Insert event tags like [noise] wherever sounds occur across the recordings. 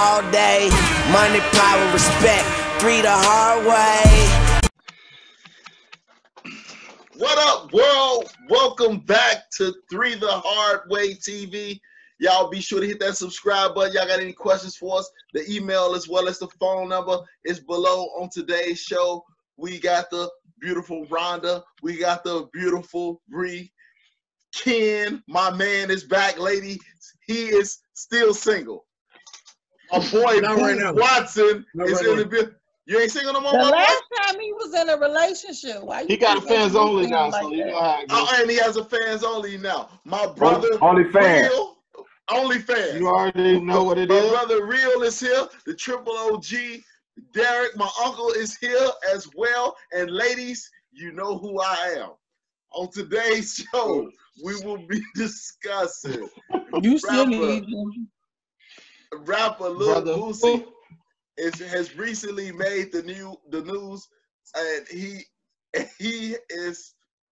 all day. Money, power, respect. Three the hard way. What up, world? Welcome back to Three the Hard Way TV. Y'all be sure to hit that subscribe button. Y'all got any questions for us? The email as well as the phone number is below on today's show. We got the beautiful Rhonda. We got the beautiful Bree. Ken, my man, is back, lady. He is still single. My boy Not Boo right now. Watson Not is right in now. the building. You ain't single no more, The my boy? last time he was in a relationship, why you He got a fans only feel now, like so you know how it goes. Oh, and he has a fans only now. My brother, Only fan. Real, only fans. You already know what it my is. brother Real is here. The triple OG. Derek, my uncle, is here as well. And ladies, you know who I am. On today's [laughs] show, we will be [laughs] discussing You still need rapper Lil Brother. Boosie is, has recently made the new the news, and he [laughs] he is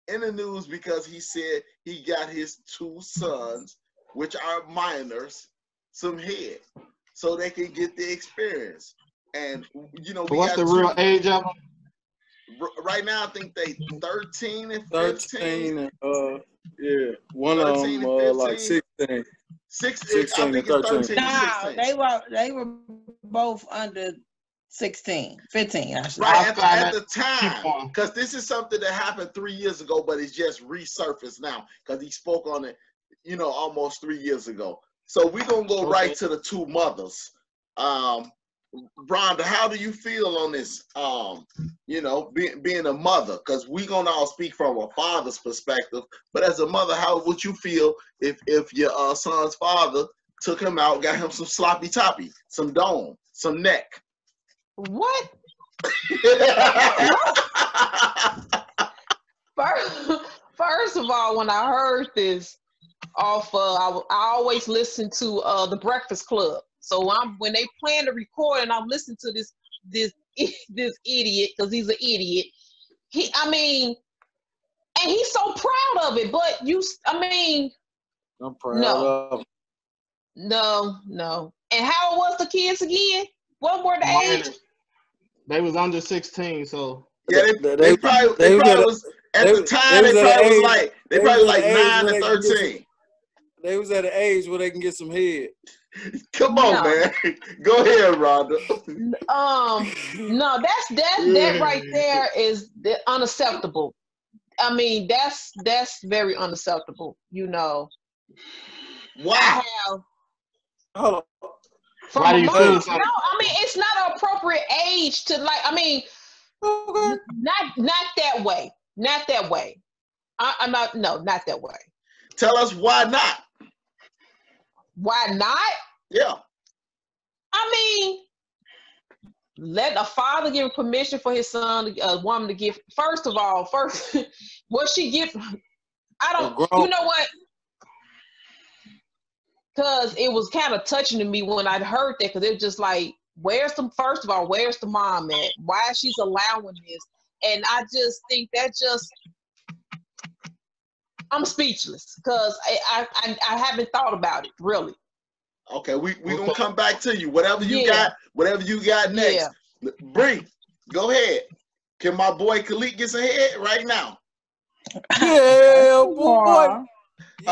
in the news because he said he got his two sons, which are minors, some head, so they can get the experience. And you know, we What's got the real age of him? r- right now. I think they thirteen and 13 and uh yeah, one of them and uh, like 16. Six, 16 I think and it's 13. 13 Nah, 16. they were they were both under 16, 15, I should Right at, the- at the time, because this is something that happened three years ago, but it's just resurfaced now because he spoke on it, you know, almost three years ago. So we're gonna go right to the two mothers. Um, Rhonda, how do you feel on this? Um, you know, being being a mother, because we gonna all speak from a father's perspective, but as a mother, how would you feel if if your uh, son's father took him out, got him some sloppy toppy, some dome, some neck? What? [laughs] First, first of all, when I heard this off, uh, I, I always listen to uh, the Breakfast Club. So I'm when they plan to record, and I'm listening to this this [laughs] this idiot because he's an idiot. He, I mean, and he's so proud of it. But you, I mean, I'm proud No. of no, no. And how old was the kids again? What were the age? They was under 16, so Yeah, they, They- they, they- probably, they they was probably at was at they the time. they They was at probably was like they they probably was like at an age nine where and they can thirteen. They was at an age where they can get some head. [laughs] Come on, No. man. [laughs] Go ahead, Rhonda. Um, no, that's that that right there is the- unacceptable. I mean, that's that's very unacceptable. You know, I Wow. have Hold on. from Why do you mother- feel no. I mean it's not an appropriate age to like. I mean, Okay. not not that way, not that way. I, I'm not. No, not that way. Tell us why not. Why not? Yeah. I mean, let a father give permission for his son, a woman to give. First of all, first, [laughs] what she give? I don't. You know what? Because it was kind of touching to me when I heard that. Because it was just like, where's the first of all, where's the mom at? Why is she's allowing this? And I just think that just. I'm speechless because I, I I I haven't thought about it really. Okay, we we gonna come back to you. Whatever you Yeah. got, whatever you got next. Yeah. Bree, go ahead. Can my boy Khalid get some head right now? Yeah, boy. Aw. Yeah,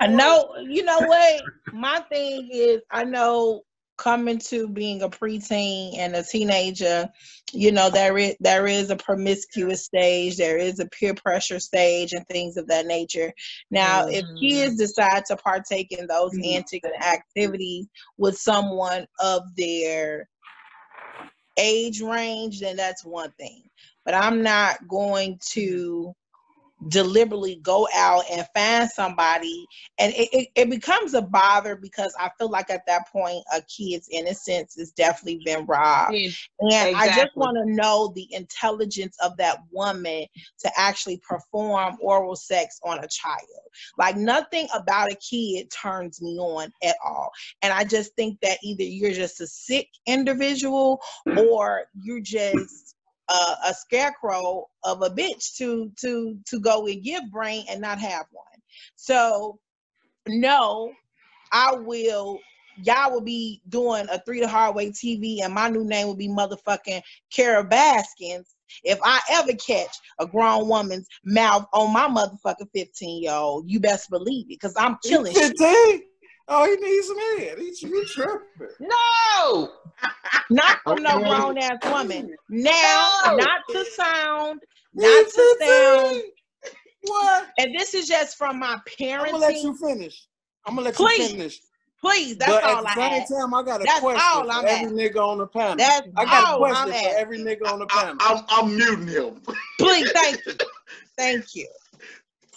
I boy. know, you know what? My thing is, I know coming to being a preteen and a teenager, you know, there is there is a promiscuous stage, there is a peer pressure stage, and things of that nature. Now, if Mhm. kids decide to partake in those antics and activities with someone of their age range, then that's one thing. But I'm not going to deliberately go out and find somebody. And it, it, it becomes a bother because i feel like at that point a kid's innocence is definitely been robbed. And i just want to know the intelligence of that woman to actually perform oral sex on a child. Like nothing about a kid turns me on at all. And i just think that either you're just a sick individual or you're just uh, a scarecrow of a bitch to to to go and give brain and not have one. So no, I will y'all will be doing a three to hard way TV, and my new name will be motherfucking Carole Baskins. If I ever catch a grown woman's mouth on my motherfucking 15 year old, you best believe it, because I'm killing He shit. 15. Oh, he needs some head. He, you tripping. No. Not from no Okay. grown ass woman. Now, No. not to sound, not to 15. sound. What? And this is just from my parents. I'm gonna let you finish. I'm gonna let Please, you finish. Please, that's but all at I the same time, I got a That's question all for I'm every at. nigga on the panel. That's I got a all question I'm for at. every nigga on the I, panel. I'm, I'm muting him. Please, thank [laughs] you. Thank you.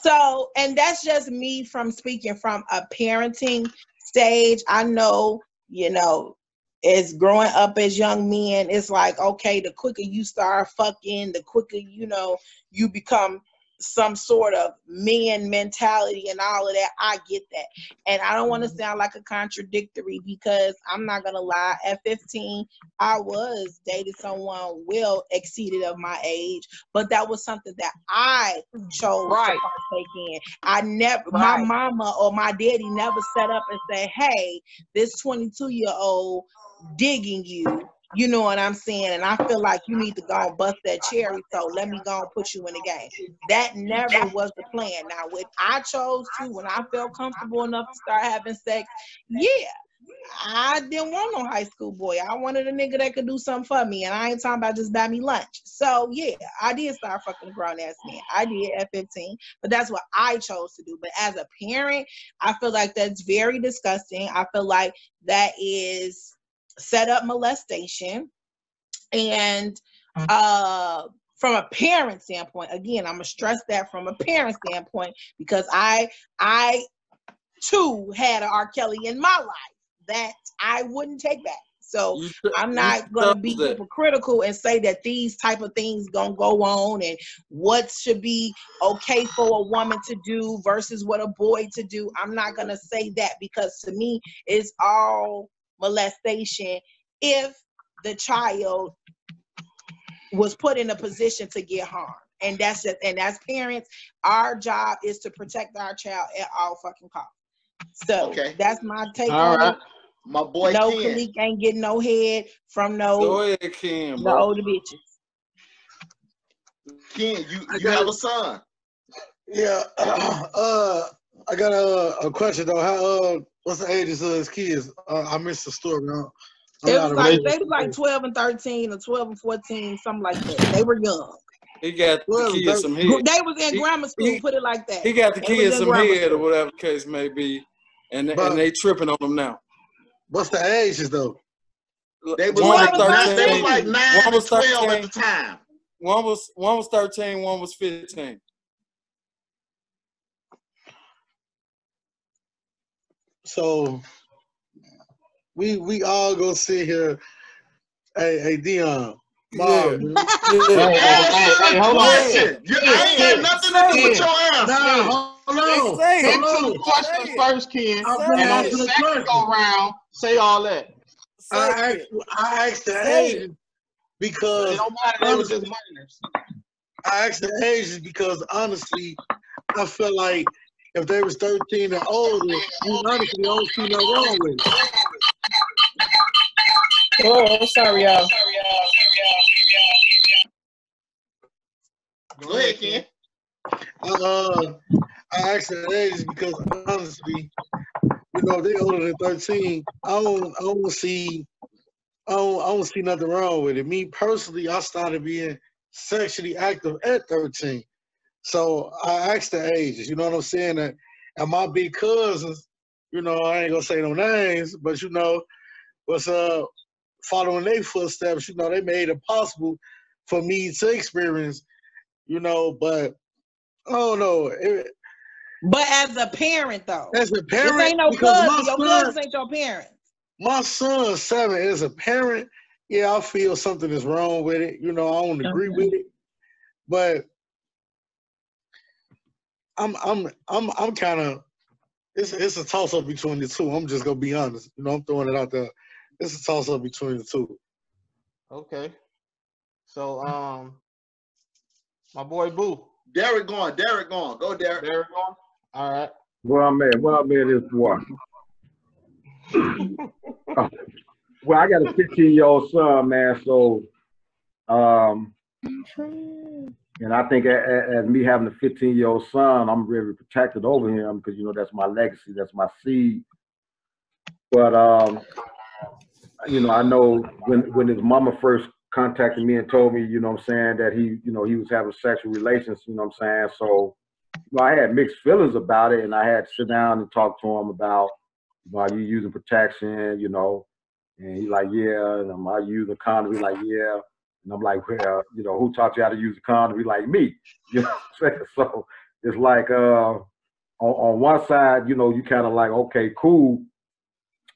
So, and that's just me from speaking from a parenting stage. I know, you know, as growing up as young men, it's like, okay, the quicker you start fucking, the quicker, you know, you become some sort of man mentality and all of that. I get that. And I don't want to mm-hmm. sound like a contradictory because I'm not going to lie. At 15, I was dating someone well exceeded of my age, but that was something that I chose Right. to partake in. I never, my mama or my daddy never set up and say, "Hey, this 22 year old digging you." You know what I'm saying? And I feel like you need to go and bust that cherry. So let me go and put you in the game. That never was the plan. Now, when I chose to, when I felt comfortable enough to start having sex, yeah, I didn't want no high school boy. I wanted a nigga that could do something for me, and I ain't talking about just buy me lunch. So yeah, I did start fucking grown ass man. I did at 15, but that's what I chose to do. But as a parent, I feel like that's very disgusting. I feel like that is set up molestation, and uh from a parent standpoint again i'm gonna stress that from a parent standpoint because i i too had an r. Kelly in my life that i wouldn't take back. So You i'm not gonna be that. hypocritical and say that these type of things gonna go on and what should be okay for a woman to do versus what a boy to do. I'm not gonna say that because to me it's all molestation if the child was put in a position to get harmed. And that's just and as parents, our job is to protect our child at all fucking costs. So Okay. that's my take All on right. it. My boy no Ken. Khalik ain't getting no head from Go no ahead, Kim, the bro. older bitches. Ken, you, you got have a son. Yeah. [clears throat] Uh, I got a, a question though. How uh, what's the ages of his kids? Uh, I missed the story. Now. It was like they was like 12 and 13 or 12 and 14, something like that. They were young. He got the Well, kids some head. They was in He- grammar school, he- put it like that. He got the kids in some grammar head or whatever the case may be, and But- and they tripping on them now. What's the ages though? They was one like was nine, they was like nine one and was twelve at 13, the time. one was one was thirteen, one was fifteen. So we we all gonna sit here. Hey, hey, Deion. Mom, Yeah. man. Yeah. [laughs] Hey, hey, hey, hold on. Listen, you, I ain't got Ken, nothing to do with your ass. Nah, hold on. Say it. Answer Hold the on. question Say it. first, Ken. I'm gonna And on the second go round, say all that. I Say asked. I asked the Say ages It because don't matter. They was just minors. I asked the ages because honestly, I feel like if they was 13 and older, you honestly don't see no wrong with it. Oh, I'm sorry, y'all. Go ahead, Ken. Uh, I asked the ages because honestly, you know, they older than 13, I don't, I don't see, I don't, I don't see nothing wrong with it. Me personally, I started being sexually active at 13. So I asked the ages, you know what I'm saying? And, and my big cousins, you know, I ain't gonna say no names, but you know, was uh following their footsteps, you know, they made it possible for me to experience, you know, but I don't know. It, But as a parent, though, as a this parent, ain't no because cousin. my Your son, cousins ain't your parents. my son seven as a parent, yeah, I feel something is wrong with it. You know, I don't agree Okay. with it, but I'm I'm I'm I'm kind of it's it's a toss up between the two. I'm just gonna be honest. You know, I'm throwing it out there. It's a toss up between the two. Okay. So, um, my boy Boo. Derek going, Derek going. Go, Derek. There we go. All right. Well, I'm at, where I'm at is what? [laughs] Well, I got a 15 year old son, man. So, um, and I think as me having a 15 year old son, I'm really protected over him because you know that's my legacy, that's my seed. But um, you know, I know when when his mama first contacted me and told me, you know, what I'm saying that he, you know, he was having sexual relations. You know, what I'm saying so. You know, I had mixed feelings about it, and I had to sit down and talk to him about, are you using protection? You know, and he's like, yeah. And I'm, I condom. He's like, yeah. And I'm like, well, you know, who taught you how to use a condom? He's like, me. [laughs] You know what I'm saying? [laughs] So it's like, uh, on, on one side, you know, you kind of like, okay, cool.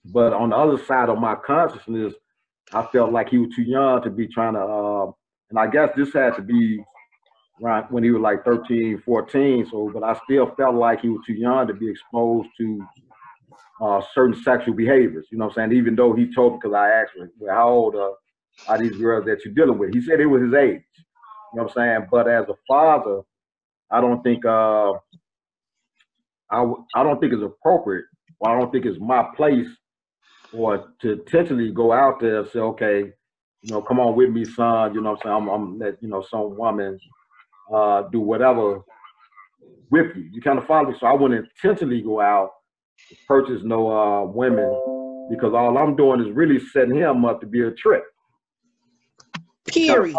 But on the other side of my consciousness, I felt like he was too young to be trying to, uh, and I guess this had to be right when he was like 13, 14. So, but I still felt like he was too young to be exposed to uh, certain sexual behaviors. You know what I'm saying? Even though he told me, because I asked him, well, how old uh, are these girls that you're dealing with? He said it was his age. You know what I'm saying? But as a father, I don't think uh, I I don't think it's appropriate, or I don't think it's my place, or to intentionally go out there and say, okay, you know, come on with me, son. You know what I'm saying? I'm, I'm let you know some woman uh, do whatever with you. You kind of follow me. So I wouldn't intentionally go out to purchase no uh, women because all I'm doing is really setting him up to be a trick. Period.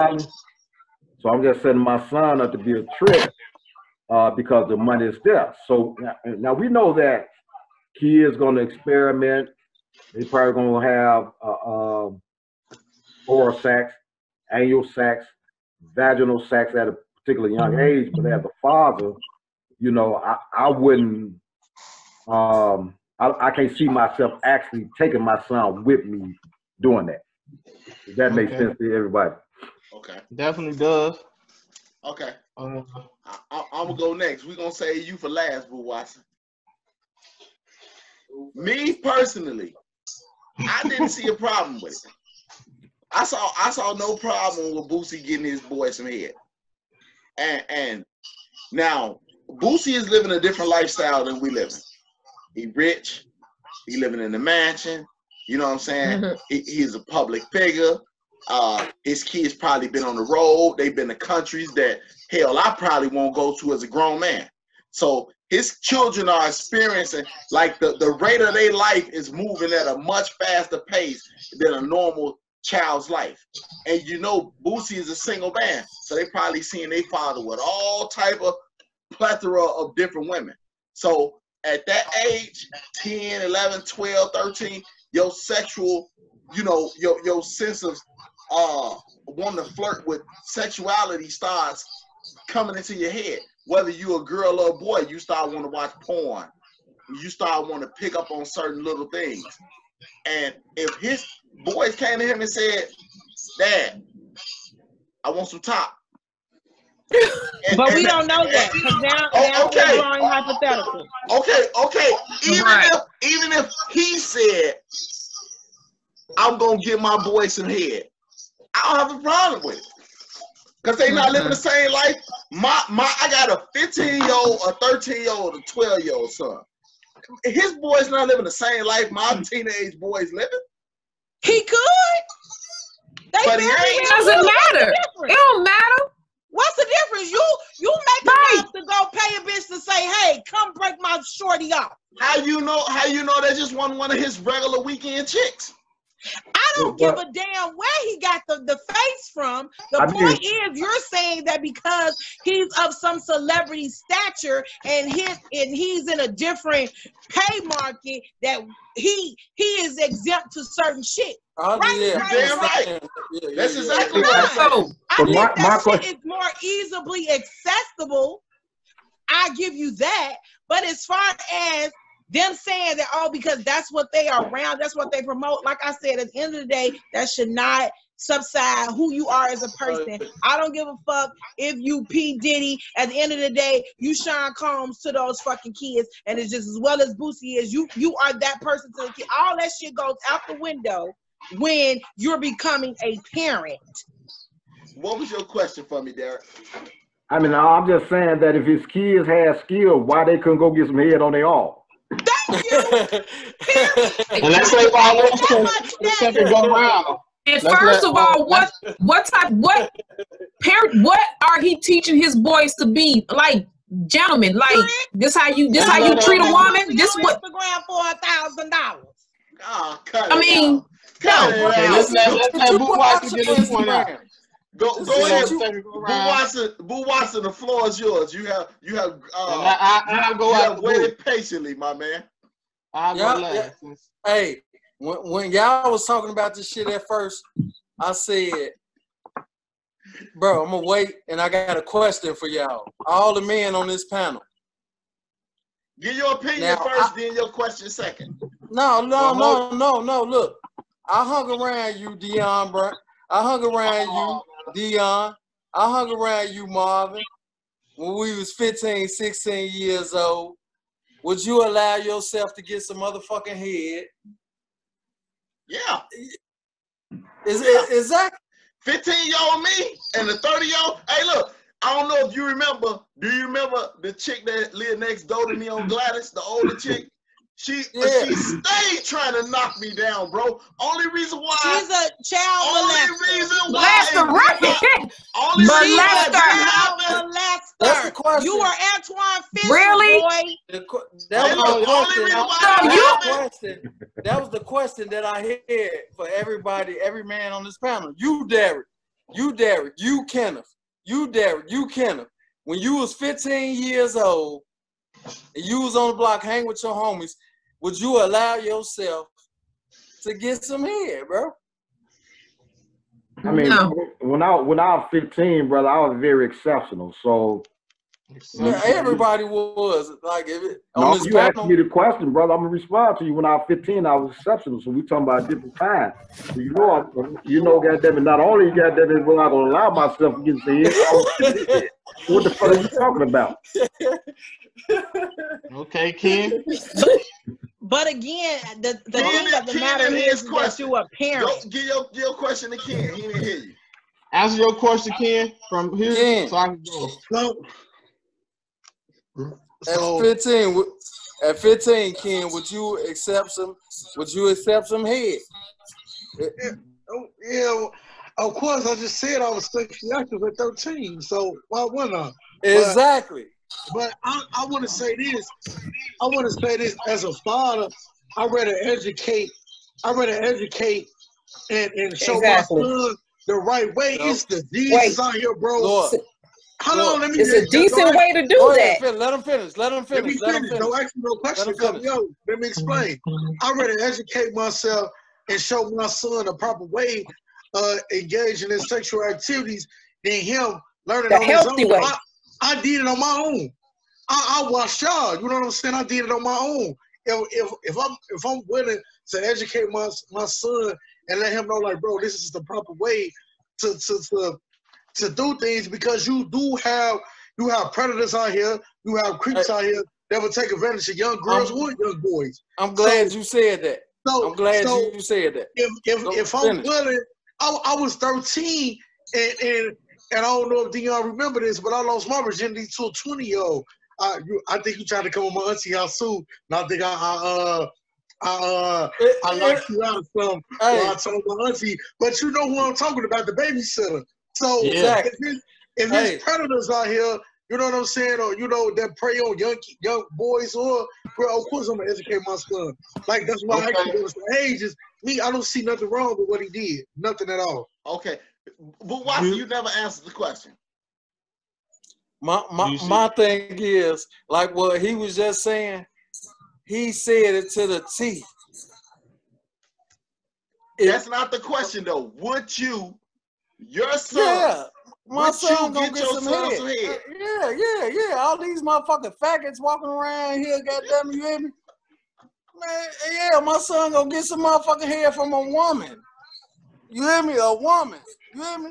So I'm just setting my son up to be a trick uh, because the money is there. So now, now we know that kids going to experiment. They probably going to have uh, um, oral sex, anal sex, vaginal sex at a particular young age. But as a father, you know, I, I wouldn't. Um, I, I can't see myself actually taking my son with me doing that. If that makes Okay. sense to everybody. Okay. Definitely does. Okay. Uh, I, I, I'm gonna go next. We're gonna say you for last, Boo Watson. Me personally, I didn't see a problem with it. I saw I saw no problem with Boosie getting his boy some head. And and now Boosie is living a different lifestyle than we living. He rich, he living in a mansion, you know what I'm saying? [laughs] he, he's a public figure. Uh, his kids probably been on the road. They've been to countries that hell I probably won't go to as a grown man. So his children are experiencing like the, the rate of their life is moving at a much faster pace than a normal child's life. And you know, Boosie is a single man, so they probably seeing their father with all type of plethora of different women. So at that age, 10, 11, 12, 13, your sexual, you know, your your sense of uh wanting to flirt with sexuality starts coming into your head. Whether you're a girl or a boy, you start wanting to watch porn. You start wanting to pick up on certain little things. And if his boys came to him and said, Dad, I want some top. And- But we don't know that because now, Oh, now okay. we're drawing hypothetical. Okay, okay. Even Right. if even if he said, I'm gonna give my boy some head, I don't have a problem with it. Cause they not living the mm-hmm. same life. My my I got a 15 year old, a 13 year old, a 12 year old son. His boy's not living the same life my mm. teenage boy's living. He could. They But he very ain't. well Doesn't could. What's the matter. It don't matter. What's the difference? You you make Right. enough to go pay a bitch to say, hey, come break my shorty off. How you know? How you know that just one one of his regular weekend chicks? I don't Well, give a damn where he got the, the face from. The I mean- point is, you're saying that because he's of some celebrity stature and his and he's in a different pay market, that he he is exempt to certain shit. Oh, Right, yeah, right, damn right. right. Yeah, yeah, That's exactly yeah. right. So I But think my- that my shit is more easily accessible. I give you that. But as far as them saying that, oh, because that's what they are around, that's what they promote. Like I said, at the end of the day, that should not subside who you are as a person. I don't give a fuck if you P. Diddy. At the end of the day, you Sean Combs to those fucking kids. And it's just as well as Boosie is, you you are that person to the kid. All that shit goes out the window when you're becoming a parent. What was your question for me, Derek? I mean, I'm just saying that if his kids had skill, why they couldn't go get some head on their own? Thank [laughs] And let's say all this stuff can go around. And first let- of all, what what type what parent what are he teaching his boys to be like gentlemen? Like this how you this how you treat a woman? This what Instagram for a thousand dollars. Ah, cut I mean, out. No. Okay, let's let let's let Boo Watson get your his point out. Go, This go ahead, you- Second go Boo round. Watson. Boo Watson, the floor is yours. You have, you have, uh, I, I, I'll go you out have the waited patiently, my man. I'll Yeah, yeah. since- Hey, when, when y'all was talking about this shit at first, I said, bro, I'm gonna wait and I got a question for y'all. All the men on this panel. Give your opinion Now, first, then your question second. No, no, Well, no, no, no. Look, I hung around you, Deion bro. I hung around you, Deion. I hung around you, Marvin. When we was 15, 16 years old. Would you allow yourself to get some motherfucking head? Yeah, Is it is that 15 year old me and the 30 year old. Hey, look, I don't know if you remember. Do you remember the chick that lived next door to me on Gladys, the older chick? She Yeah. she stayed trying to knock me down, bro. Only reason why. She's a child only molester. reason why. Lester, it did right? not- Only But reason why it Lester- didn't Child happen. That's the question. You were Antwone Fisher, Really? boy. the, that was look, the only question. reason why So that, you- was the happened. question. That was the question that I had for everybody, every man on this panel. You, Derek. You, Derek. You, Kenneth. You, Derek. You, Kenneth. When you was 15 years old and you was on the block hang with your homies, would you allow yourself to get some head, bro? I mean, No. when I when I was 15, brother, I was very exceptional. So Yeah, everybody was like if it, no, on this you asked me the question, brother. I'm gonna respond to you. When I was 15, I was exceptional. So we talking about a different times. So you know, I'm, you know, goddamn it. Not only goddamn it, but I'm gonna allow myself to get some head. I was 15. What the fuck are you talking about? [laughs] Okay, Ken. But again, the, the Ken thing of the Ken matter is, his is that question. you a parent. Go, give your, give your question again. He didn't hear you. Answer your question, Ken, from here Ken. so I can go. So, At 15, at 15, Ken, would you accept some? Would you accept some head? oh, yeah, of course, I just said I was sexually active at 13. So why wouldn't I? Exactly. But I, I want to say this. I want to say this as a father. I rather educate. I rather educate and, and show Exactly. my son the right way. No. It's the Wait. out here, bro. Lord, Hold on, let me. It's a decent way to do that. let him finish. Let him Let finish. Let him finish. Don't ask me no question. Come, yo, let me explain. I rather educate myself and show my son the proper way, uh, engage in his sexual activities than him learning The on his healthy own. way. I, I did it on my own. I, I watched y'all. You know what I'm saying? I did it on my own. If if if I'm if I'm willing to educate my my son and let him know, like, bro, this is the proper way to to to, to do things because you do have you have predators out here, you have creeps out here that will take advantage of young girls Um, or young boys. I'm glad you said that. So I'm glad so you said that. if if, Go if I'm willing, I, I was 13 and and and I don't know if Deion remember this, but I lost my virginity to a 20 year old. I you, I think you tried to come on my auntie house soon, and I think I, I uh I uh It- I it- locked you out of some. hey, I told my auntie, but you know who I'm talking about, the babysitter. So Yeah. if if Hey. predators out here, you know what I'm saying, or you know that prey on young young boys, or bro, of course I'm gonna educate my son. Like that's why I Okay. actually was the ages. Me, I don't see nothing wrong with what he did, nothing at all. Okay. But Watson, You- you never answered the question. my my my thing is like what he was just saying. He said it to the T. That's not the question, though. Would you, your son, yeah, my would son you gonna get get your some son head. some head? Yeah, yeah, yeah. All these motherfucking faggots walking around here, goddamn you hear me? Man, yeah, my son gonna get some motherfucking hair from a woman. You hear me? A woman. You hear me?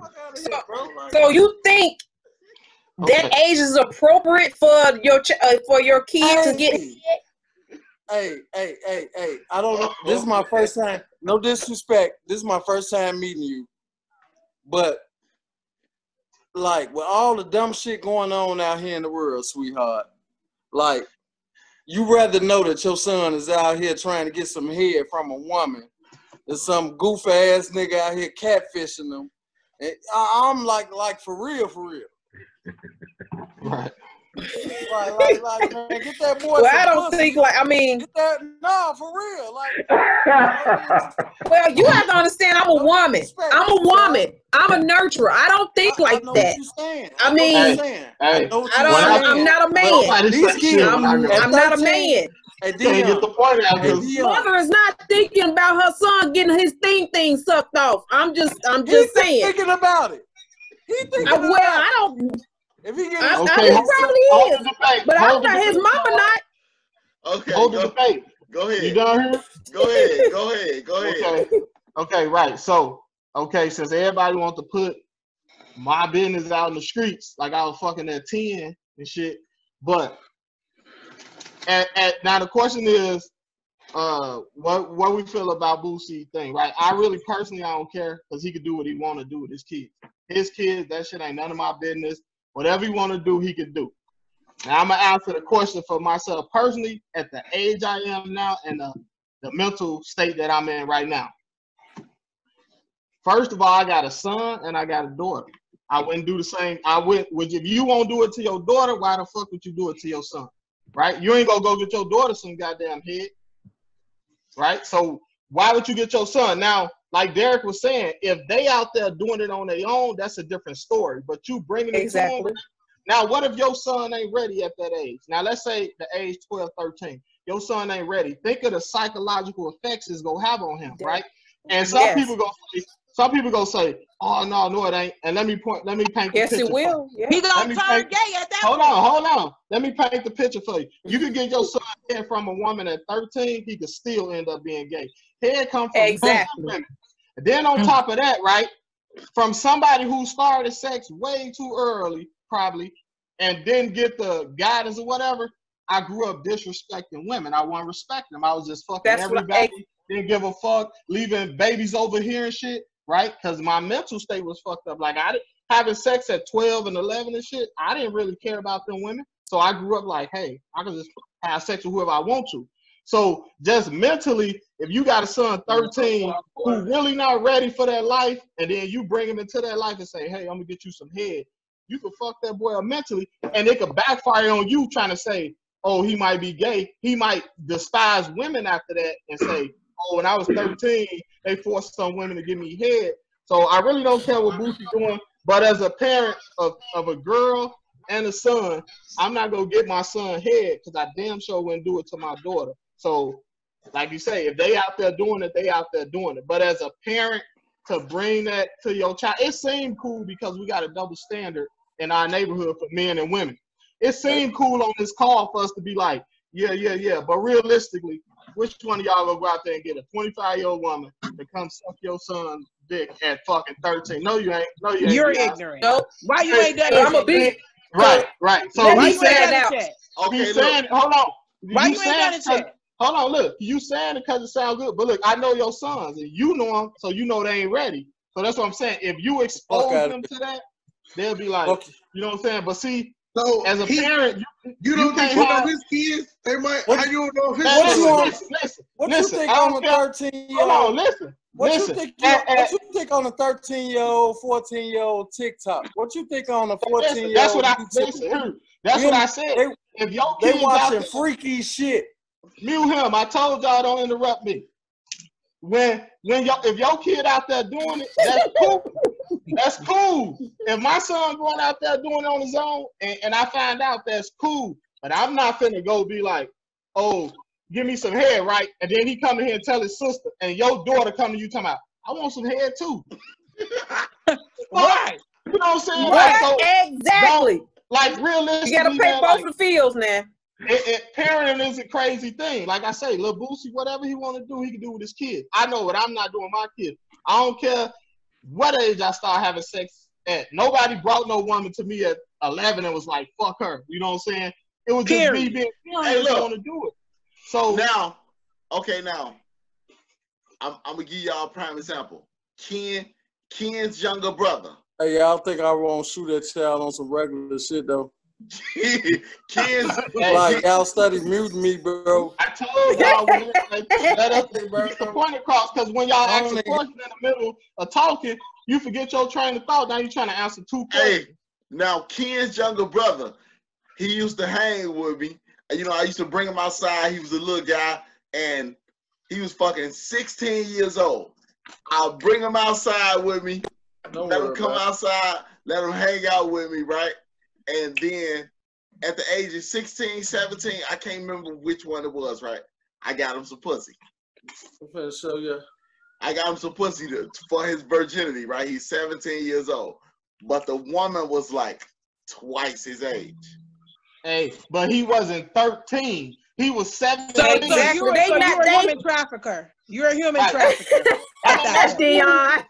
Fuck here, bro. Like, So you think that Okay. age is appropriate for your ch- uh, for your kid to get? Hey. Hey, hey, hey, hey. I don't know. This is my first time. No disrespect. This is my first time meeting you. But like with all the dumb shit going on out here in the world, sweetheart, Like, you rather know that your son is out here trying to get some head from a woman than some goof ass nigga out here catfishing them. And I, I'm like, like for real, for real. [laughs] Right. Like, like, like, man, get that boy. Well, I don't pussy. think like I mean, Get that, nah, for real. Like, [laughs] well, you have to understand I'm a woman. I'm a woman. I'm a nurturer. I don't think like I know that. what you're saying. I mean, Hey, you're saying. hey, know what I you're don't. saying. I'm not a man. These kids. I'm, I at know. I'm not a man. Hey, Can't get the point out Hey. Mother is not thinking about her son getting his thing thing sucked off. I'm just I'm just He's saying. thinking about it. He thinking I, well, it. I don't. If he get I, his, I Okay, think hold- probably hold is, but I Hold the thought his debate. mama not. Okay, Hold the go, debate. go You ahead. done here? Go ahead. Go ahead. Go ahead. Okay. Okay, right. So, okay, since everybody wants to put my business out in the streets, like I was fucking at 10 and shit, but at, at now the question is, uh, what what we feel about Boosie thing, right? I really personally I don't care because he could do what he want to do with his kids. His kids, that shit ain't none of my business. Whatever he want to do, he could do. Now I'm gonna answer the question for myself personally at the age I am now and the, the mental state that I'm in right now. First of all, I got a son and I got a daughter. I wouldn't do the same. I would, which if you won't do it to your daughter, why the fuck would you do it to your son? Right? You ain't gonna go get your daughter some goddamn head. Right? So why would you get your son? Now, like Derek was saying, if they out there doing it on their own, that's a different story. But you bringing it to Exactly. them. Now, what if your son ain't ready at that age? Now, let's say the age 12, 13. Your son ain't ready. Think of the psychological effects it's gonna have on him, right? And some Yes. people go say, some people go say, "Oh no, no, it ain't." And let me point, let me paint the Yes, picture. it will. Yeah. He gonna turn paint- gay at that Hold point. on, hold on. Let me paint the picture for you. You could get your son head from a woman at 13, he could still end up being gay. Head come from Exactly. women. And then on top of that, right, from somebody who started sex way too early, probably, and didn't get the guidance or whatever, I grew up disrespecting women. I wasn't respecting them. I was just fucking That's everybody. Didn't give a fuck, leaving babies over here and shit, right? Because my mental state was fucked up. Like I didn't having sex at 12 and 11 and shit. I didn't really care about them women. So I grew up like, hey, I can just have sex with whoever I want to. So just mentally, if you got a son 13 who really not ready for that life, and then you bring him into that life and say, hey, I'm gonna get you some head, you can fuck that boy up mentally, and it could backfire on you trying to say, oh, he might be gay. He might despise women after that and say, Oh, when I was 13, they forced some women to give me head. So I really don't care what Boosie doing. But as a parent of, of a girl and a son, I'm not gonna get my son head because I damn sure wouldn't do it to my daughter. So, like you say, if they out there doing it, they out there doing it. But as a parent, to bring that to your child, it seemed cool because we got a double standard in our neighborhood for men and women. It seemed cool on this call for us to be like, yeah, yeah, yeah. But realistically, which one of y'all gonna go out there and get a 25 year old woman to come suck your son's dick at fucking 13? No, you ain't. No, you ain't. You're ignorant. Nope. Why you ain't done I'm a that? big. Right, right. So Let Why he you say said, that done out. that? he Okay, saying, look. hold on. Why you ain't saying done it it 'cause- yet? Hold on, look. You saying it because it sounds good, but look, I know your sons, and you know them, so you know they ain't ready. So that's what I'm saying. If you expose outta them to that, they'll be like, Okay. you know what I'm saying. But see, So as a he, parent, you you don't think can't know have- his kids? They might. What- how you don't know his man, What you listen, on- listen, listen, What listen. you think on a 13 year Hold on, old? listen, What listen. you think? You, And- and- what you think on a 13 year old, 14 year old TikTok? What you think on a 14 listen, year that's what I listen. here, That's what I said. They, If your they kids out watching there, freaky shit. mute him. I told y'all don't interrupt me. When when your if your kid out there doing it, that's cool. That's cool. If my son going out there doing it on his own, and, and I find out that's cool, but I'm not finna go be like, oh, give me some hair, right? And then he come in here and tell his sister, and your daughter come to you talking about, I want some hair too. [laughs] Right. You know what I'm saying? Like, Right. so, Exactly. like You gotta pay man, both like, the fields now. It, it, parenting is a crazy thing. Like I say, Lil Boosie, whatever he want to do, he can do with his kids. I know what I'm not doing my kids. I don't care what age I start having sex at. Nobody brought no woman to me at 11 and was like, fuck her. You know what I'm saying? It was just me being Hey, curious look. want to do it. So Now, okay, now I'm, I'm gonna give y'all a prime example. Ken, Ken's younger brother. Hey, y'all think I won't shoot that child on some regular shit though? Kids, [laughs] Like y'all study muting me, bro. I told y'all when they let us get the point across because when y'all ask a question in the middle of talking, you forget your train of thought. Now you're trying to answer two questions. Hey, now Ken's younger brother, he used to hang with me. You know, I used to bring him outside. He was a little guy, and he was fucking 16 years old. I'll bring him outside with me, Don't let him worry come about it. outside, let him hang out with me, right? And then at the age of 16, 17, I can't remember which one it was, right? I got him some pussy. I'm finna show you. I got him some pussy to, for his virginity, right? He's 17 years old. But the woman was like twice his age. Hey, but he wasn't 13. He was 17. so Exactly. you're, They so not- you're a they- human trafficker. You're a human Right. trafficker. [laughs] That's. Deion.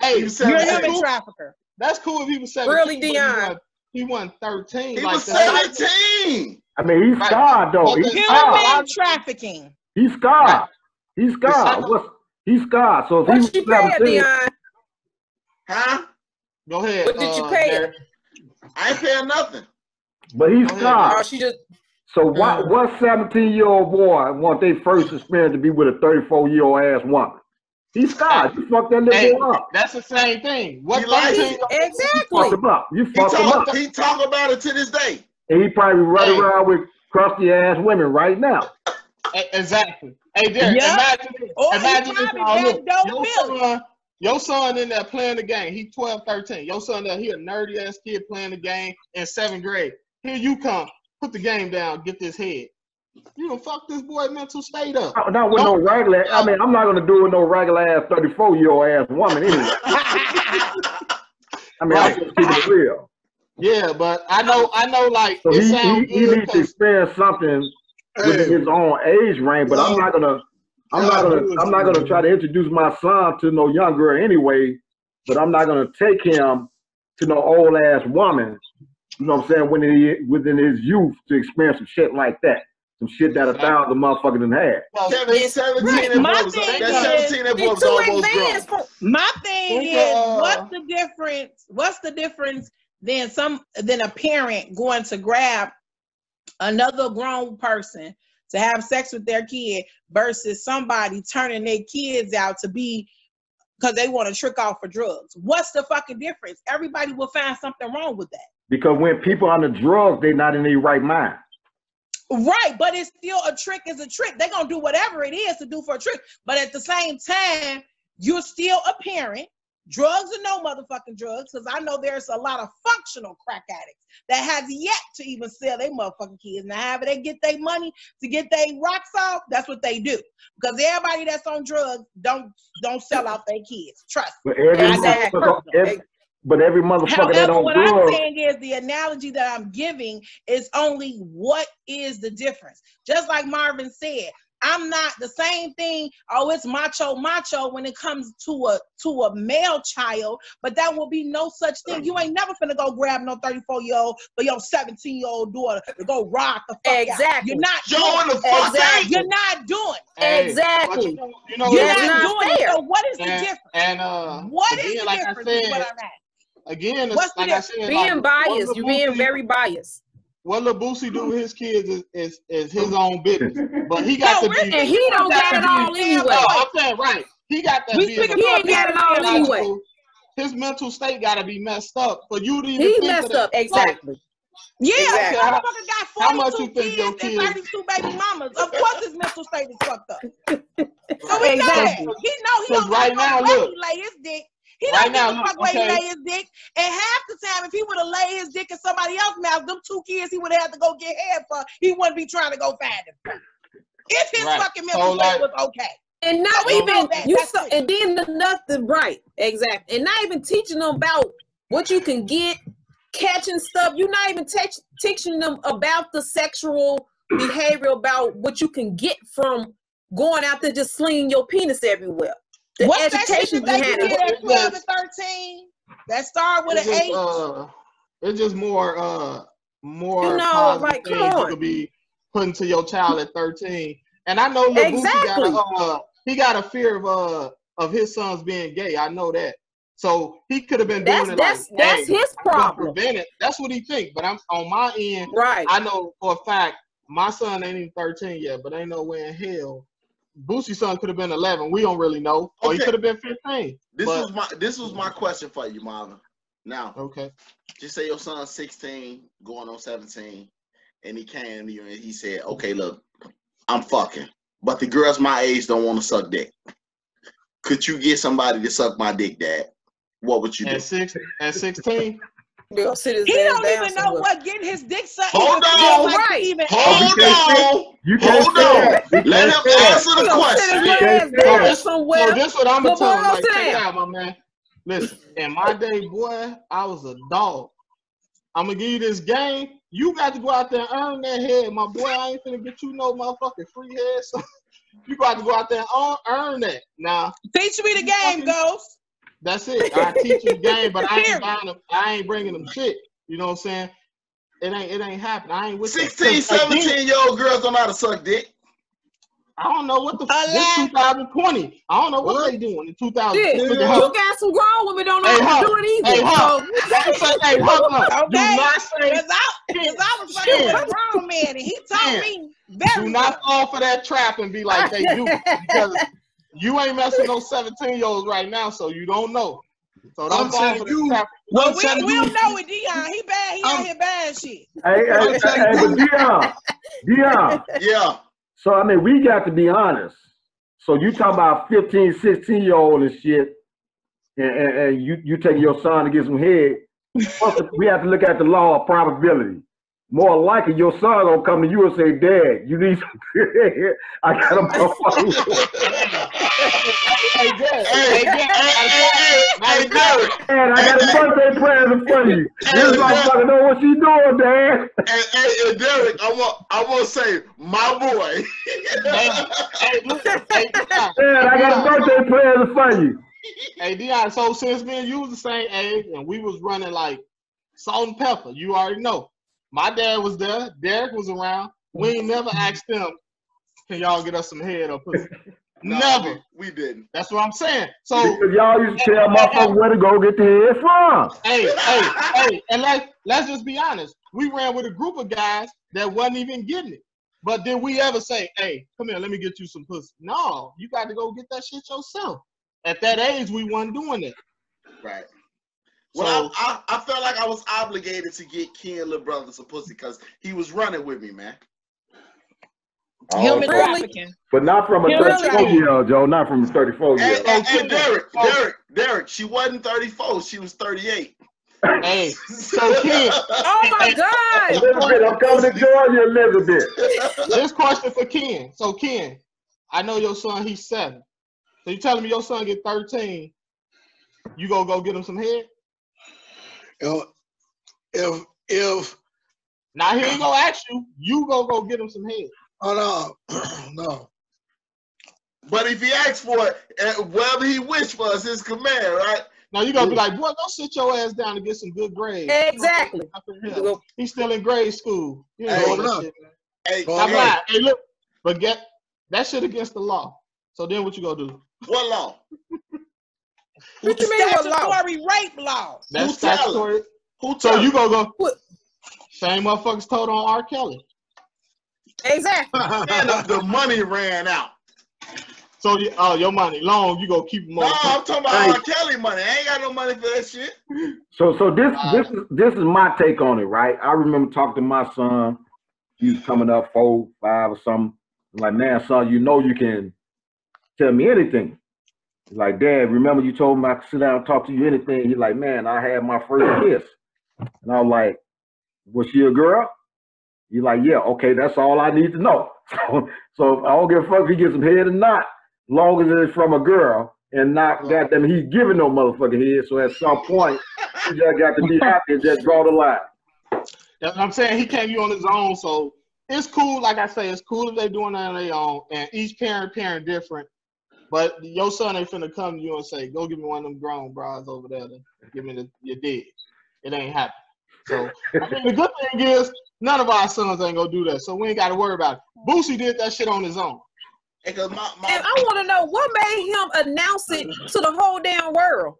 Hey, You're a 17. human trafficker. that's cool if he was 17. Really, Deion? Wasn't- He wasn't 13. He like was 17. I mean, he's Right. scarred though. Well, He's then- scarred. Human trafficking. He's scarred. Right. He's scarred. What's he's scarred. So if he was What you pay her, Deion? Huh? Go ahead. What did you uh, pay her? I ain't paying nothing. but he's Go ahead. Oh, she just So why Mm. what 17 year old boy want their first experience to be with a 34 year old ass woman? He's scarred. You fucked that little Hey, up. that's the same thing. What He likes 13 it. You exactly. fucked him up. You He fucked him up. talk, he talk about it to this day. And he probably running Hey. around with crusty ass women right now. Exactly. Hey, Derek, Yeah. imagine this. Or imagine this. probably y'all. got Look, dope your Billy. son, your son in there playing the game. He 12, 13. Your son there, he a nerdy ass kid playing the game in seventh grade. Here you come. Put the game down. Get this head. You gonna fuck this boy mental state up. Not, not with no regular. I mean, I'm not gonna do it with no regular ass 34 year old ass woman anyway. [laughs] I mean, I'm Right. just keeping it real. Yeah, but I know, I know, like So he, he, he needs to experience something within Hey, his own age range. But I'm not gonna, I'm not gonna, I'm not gonna try to introduce my son to no young girl anyway. But I'm not gonna take him to no old ass woman. You know what I'm saying? When he within his youth to experience some shit like that, some shit that a thousand motherfuckers done had. well, Seven- 17 Right. that My boy was, thing that is- 17 that boy It's was too almost grown. advanced. for- My thing Think, is, uh, what's the difference? What's the difference than some than a parent going to grab another grown person to have sex with their kid versus somebody turning their kids out to be because they want to trick off for drugs? What's the fucking difference? Everybody will find something wrong with that. Because when people on the drugs, they're not in their right mind. Right, but it's still a trick is a trick. They're gonna do whatever it is to do for a trick. But at the same time, you're still a parent. Drugs or no motherfucking drugs, because I know there's a lot of functional crack addicts that has yet to even sell their motherfucking kids. Now, however they get their money to get their rocks off, that's what they do. Because everybody that's on drugs don't don't sell out their kids. Trust. But every Exactly. motherfucker, every, but every motherfucker that However, on what I'm drugs, saying is the analogy that I'm giving is only what is the difference. Just like Marvin said, I'm not the same thing. Oh, it's macho, macho when it comes to a to a male child, but that will be no such thing. You ain't never finna go grab no 34 year old for your 17 year old daughter to go rock the fuck out. Exactly. You're not doing. the fuck Exactly. out. You're not doing. Hey, Exactly. you know, you know, You're not, not doing. fair. it. So what is the difference? and uh, What is again, the like I difference? is what said, I'm at. Again, it's, What's like I said, Being like, biased. You're being very biased. What Lil Boosie do with his kids is, is, is his own business. But he got No, to be. And he don't got it all anyway. No, I'm saying right. He got that. We He ain't got it all mental- anyway. His mental state got to be messed up for you to even He messed up. Exactly. Yeah, Exactly. motherfucker got How much 42 you think your kids and kids- 32 baby mamas. Of course his mental state is fucked up. [laughs] So we Exactly. know that. He know he don't right now, look. he lay his dick. He Right don't now, give a look, fuck where okay. he lay his dick. And half the time, if he would have laid his dick in somebody else's mouth, them two kids he would have had to go get head for, he wouldn't be trying to go find them. If his Right. fucking So, mental like- state was okay. And not So even that. you That's so, and then the nothing right. Exactly. And not even teaching them about what you can get, catching stuff. You're not even teach, teaching them about the sexual behavior, about what you can get from going out there just slinging your penis everywhere. The What's that shit education that they behind can get at 12 and 13? That start with It's an just, H. uh, it's just more, uh, more You know, like, things you could be putting to your child at 13. And I know Lil Exactly. got a, uh, he got a fear of uh of his sons being gay. I know that. So he could have been That's doing it that's like, that's hey, his problem. prevent it. That's what he think. But I'm on my end. Right. I know for a fact my son ain't even 13 yet, but ain't no way in hell. Boosie's son could have been 11. We don't really know, or he could have been 15. This But- was my this was my question for you, Marvin. Now, Okay. just say your son's 16, going on 17, and he came to you and he said, "Okay, look, I'm fucking, but the girls my age don't want to suck dick. Could you get somebody to suck my dick, Dad? What would you do?" At six, at 16, They'll sit his He don't down even know what getting his dick sucked. Hold on. feels like Right. Even Hold on, You can't hold on. Let him answer the He'll sit his question. Ass can't down somewhere. so this what I'm gonna tell what. I'm Like, check out, my man. Listen, in my day, boy, I was a dog. I'm gonna give you this game. You got to go out there and earn that head, my boy. I ain't finna get you no motherfucking free head. So [laughs] you got to go out there and earn- earn that. Now, teach me the game, Ghost. That's it. I [laughs] teach you the game, but I ain't buying them. I ain't bringing them shit. You know what I'm saying? It ain't. It ain't happening. I ain't with that. 16, 'Cause again, 17 year old girls don't know how to suck dick. I don't know what the Alas. this 2020. I don't know what, What? they doing in Shit, 2020. You at her. got some grown women don't know Hey, how to do it Hey, either. Huck. So Don't hey, hold [laughs] up. Do Okay. not say. Cause I, cause I was fucking with a grown man, and he told Ken, me very Do not fall for that trap and be like they do [laughs] because you ain't messing no 17 year olds right now, so you don't know. So don't I'm fall telling for you, that. Well, I'm we, telling we you, don't know with Deion. He bad. He out I'm- here bad shit. Hey, hey, I'm hey, hey, but. Deion, Deion. Yeah. So I mean, we got to be honest. So you talking about 15, 16 year old and shit, and, and, and you you taking your son to get some head. We have to look at the law of probability. More likely, your son gonna come to you and say, "Dad, you need some [laughs] head. I got a motherfucker. [laughs] Hey, Derek. Hey, Hey, hey, Derek. hey, hey, hey, Derek. Dad, I got a birthday present for you. This motherfucker know what she doing, Dad." Hey, hey, hey, Derek, I want, I want to say, my boy. Hey, look, [laughs] hey, Deion. Dad, I got a birthday present for you. Hey Deion, so since me and you was the same age and we was running like salt and pepper, you already know. My dad was there, Derek was around. We ain't never asked them, can y'all get us some head or pussy? Nah, never. We, we didn't. That's what I'm saying. So Because y'all used to tell motherfuckers where to go get the head from. hey, hey, hey, and let's let's just be honest. We ran with a group of guys that wasn't even getting it. But did we ever say, hey, come here, let me get you some pussy? No, you got to go get that shit yourself. At that age, we wasn't doing that. Right. Well, So- I, I, I felt like I was obligated to get Ken little brother some pussy because he was running with me, man. Human Oh, trafficking. But not from a 34 trafficking. year old, Joe. Not from a 34 year Hey, old. hey, Oh, hey, Derek, oh. Derek, Derek, she wasn't 34, she was 38. Hey, [laughs] so Ken, Oh my God! Elizabeth, I'm coming to join you, Elizabeth. this question for Ken. So Ken, I know your son. He's seven. So you telling me your son get thirteen? You gonna go get him some head? You know, if if Now he ain't gonna ask you. You gonna go get him some head? Oh [clears throat] no no But if he asks for it, eh, whatever he wished for is his command, right? Now you're gonna be like, boy, go sit your ass down and get some good grades. Exactly. He's still in grade school. You Hey, know all look. shit. Hey, I'm hey, not. Hey, look, but get that shit against the law. So then what you gonna do? what law? What you mean what law? Statutory rape law. That's Who tell statutory. Who So told you gonna go? What? Same motherfuckers told on R. Kelly. Exactly. [laughs] And the, the money ran out. So you, oh, your money long. You gonna keep them No. I'm talking about Hey. R. Kelly money. I ain't got no money for that shit. So, so this uh, this is this is my take on it, right? I remember talking to my son. He was coming up four, five, or something. I'm like, man, son, you know you can tell me anything. He's like, Dad, remember you told me I could sit down and talk to you anything. He's like, man, I had my first kiss, and I was like, was she a girl? He's like, yeah, okay, that's all I need to know. [laughs] So, so I don't give a fuck if he gets some head or not, long as it's from a girl and not goddamn he's giving no motherfucking head. So at some point, you just got to be happy and just draw the line. That's what I'm saying. He came you on his own, so it's cool. Like I say, it's cool if they doing that on their own, and each parent parent different. But your son ain't finna come to you and say, "Go give me one of them grown bras over there give me the your dick." It ain't happening. So I [laughs] mean, the good thing is none of our sons ain't gonna do that, so we ain't got to worry about it. Boosie did that shit on his own. Because my, And my, I want to know what made him announce it to the whole damn world.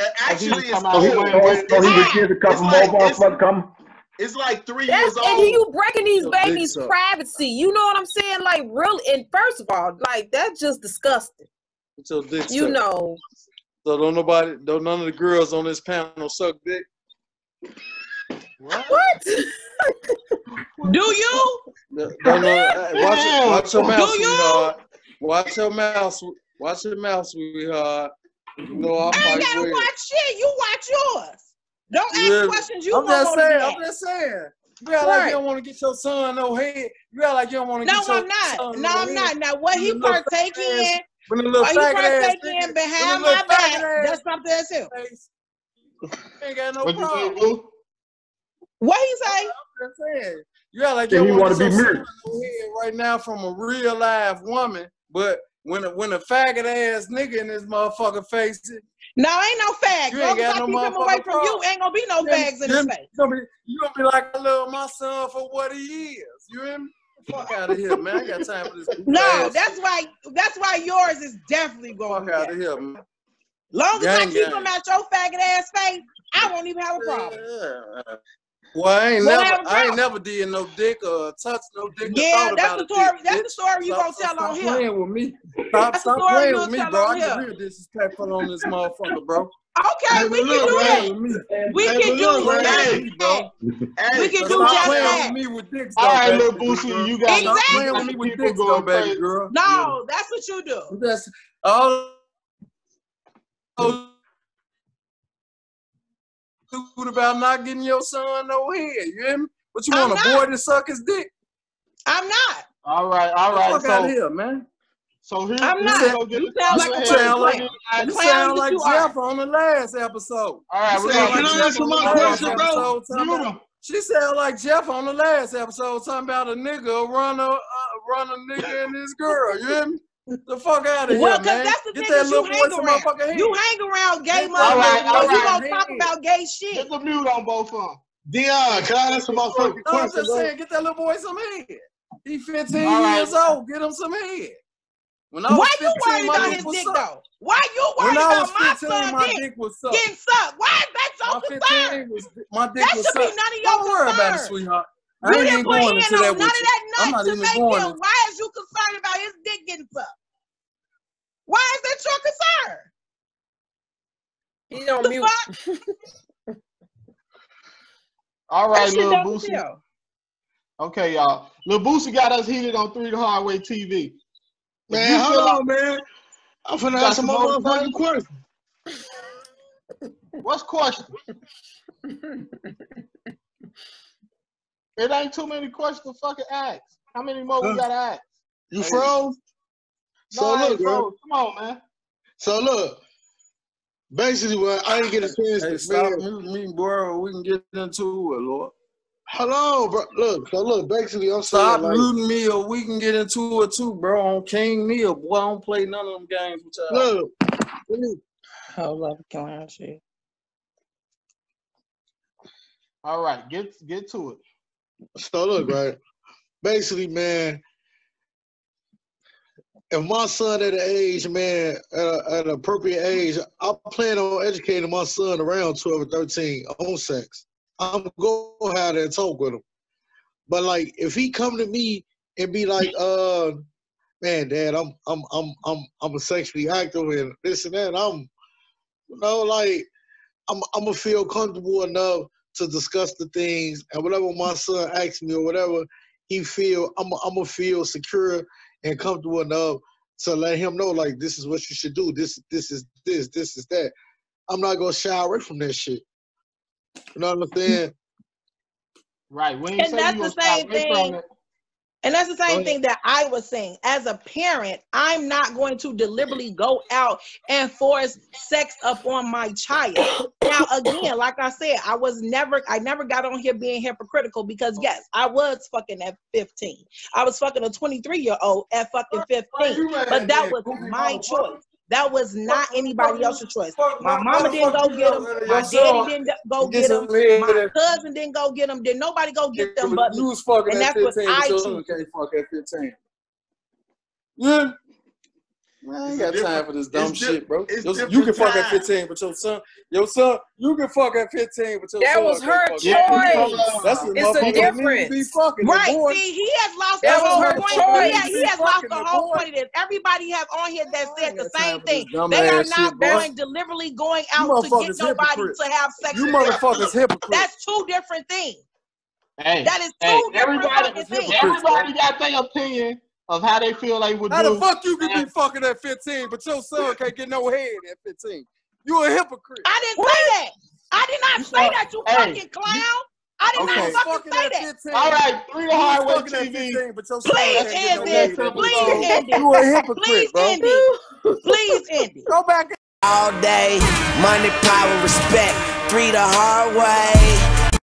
Oh, actually, it's So he, old. so, It's, so he would it's, give a couple like- more it's- motherfuckers come. it's like three That's years and old. you breaking these Your dick babies' suck. privacy. You know what I'm saying? Like really. And first of all, like that's just disgusting. With your dick You suck. know. So don't nobody, don't none of the girls on this panel suck dick. What? Do you? Don't know, hey, watch, it, watch your Do mouth, you? sweetheart. Watch your mouth, watch your mouth, sweetheart. You know I'll I ain't gotta with. watch shit. You watch yours. Don't ask Yeah, questions you I'm won't just want to saying. be I'm asked. just saying. You act like you don't want to get your son no head. You act like you don't want to No, get your I'm not. son No, I'm head. not. Now, what he You little fat partake in, When the little what he faggot ass partake nigga- in behind my back, that's something else too. ain't got no What you say, problem. Boo? What he say? I'm just saying. You act like you want wanna be get married. son no head right now from a real live woman, but when a, when a faggot ass nigga in this motherfucker face it, No, ain't no fags. You ain't as got I no keep him away motherfucking from you, ain't gonna be no then- fags in his face. You gonna be, you gonna be like, I love my son for what he is. You hear me? Fuck out of here, man. I got time for this. [laughs] No, ass that's why. That's why yours is definitely going. fuck to out be of here, man. Long as I keep gang. him out your faggot ass face, I won't even have a problem. Yeah. Well, I ain't Won't never, have a I ain't never did no dick or touch no dick. Yeah, thought that's about the a dick, story. That's the story you Stop- gonna tell stop on here. playing with me. [laughs] Stop, stop playing with me, bro. on I get here. real disrespectful on this motherfucker, bro. Okay, we can do man. that. Playing with me. We can do look, man. just Playing with me, bro. that. We can So do stop just playing that. with me with dicks, All though, right, baby little Boosie, you got Stop Exactly. playing with me with dicks, though, baby girl. No, that's what you do. That's all. Stupid about not getting your son no head. You hear me? But you want a not. boy to suck his dick? I'm not. All right, all right. Fuck out of here, man. so here, I'm not. go get You sound like a ahead fucking clown. get You sound like you are. Jeff on the last episode. All right, we sound got Can like I Jeff answer my question, bro? episode. Talking Mute about, she sound like Jeff on the last episode talking about a nigga run a uh, run a nigga and his girl. You hear me? The fuck out of Well, here, because man. that's the Get niggas that you little boy hang some around. head. You hang around gay All right, motherfuckers, all so you right. gonna talk about gay shit. Get the mute on both of them. Deion, can I answer my fucking No, I'm question, just bro? saying, get that little boy some head. He 15 All right. years old. Get him some head. When I was Why 15, you worried about his dick sucked. though? Why you worried about was my 15, son my dick dick was sucked. getting sucked? Why is that My so 15 concerned? was my dick That was should be none of your Don't worry about it, concern. sweetheart. I You didn't put going in on none with of that I'm nut to make him. Why is you concerned about his dick getting sucked? Why is that your concern? He on The mute. fuck? [laughs] All That little Boosie. hell. Okay, y'all. Lil Boosie got us heated on Three the Hard Way TV. Man, you hold feel like- on, man. I'm finna got ask some some more more motherfucking questions. What's question? [laughs] It ain't too many questions to fucking ask. How many more we gotta ask? You Hey. froze? So No, I look, ain't bro. froze. Come on, man. So look, basically, what I didn't get a chance Hey, to stop man, muting me, bro. We can get into it, Lord. Hello, bro. Look, so look, basically, I'm Stop saying like, muting me, or we can get into it too, bro. On King Neil, boy, I don't play none of them games with y'all. look, let me- Hold up, clown shit. All right, get get to it. So look, [laughs] right. Basically, man, if my son at an age, man, at, a, at an appropriate age, I plan on educating my son around 12 or 13 on sex. I'm going to have that talk with him. But like, if he come to me and be like, uh, man, dad, I'm, I'm, I'm, I'm, I'm a sexually active and this and that, I'm, you know, like, I'm, I'm gonna feel comfortable enough to discuss the things and whatever my son asks me or whatever he feel, I'm, I'm gonna feel secure and comfortable enough to let him know like this is what you should do. This, this is this, this is that. I'm not gonna shy away from that shit. You know what I'm saying? Right. We ain't And say that's we the same thing. it. And that's the same thing that I was saying. As a parent, I'm not going to deliberately go out and force sex upon my child. Now, again, like I said, I was never, I never got on here being hypocritical because yes, I was fucking at 15. I was fucking a 23 year old at fucking 15. But that was my choice. That was not anybody else's choice. My mama didn't go get him. My daddy didn't go get him. My cousin didn't go get them. Did nobody go get them but me? And at that's what 15, I choose. can't fuck at 15. Yeah. Man, I ain't got time for this dumb it's shit, bro. Your- you can fuck at 15, but your son, your son, you can fuck at 15, but your That son That was her fuck Yeah, 15. choice. That's what It's a motherfuckers need to difference. be fucking. Right. boy- See, he has lost That the was whole her point. choice. He, has- he has lost the the whole boy. point of. Everybody have on here that said the same thing. They are not shit, boy. going deliberately going out to get nobody hypocrites. to have sex. You motherfuckers hypocrites. That's two different things. Hey, That is two hey, different everybody, fucking things. everybody got their opinion of how they feel they would How do. the fuck you can be fucking at 15, but your son [laughs] can't get no head at 15? You a hypocrite. I didn't say that. I did not You say that, you hey, fucking clown. I did Okay. not You fucking fucking say that. 15. All right, three the You hard way TV. 15, but your son Please can't end no this. Please 15. end it. You a hypocrite, Please bro. end it. Please end it. Go back All day, money, power, respect. Three the hard way.